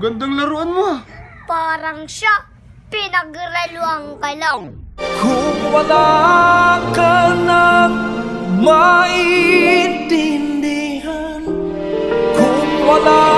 Gandang laruan mo ah. Parang siya, pinagreluang ka lang. Kung wala ka nang maintindihan, kung wala